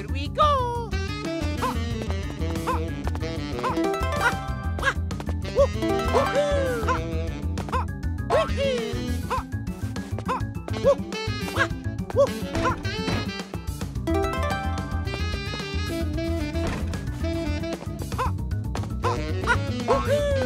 Here we go. Ha, ha, ha, woohoo.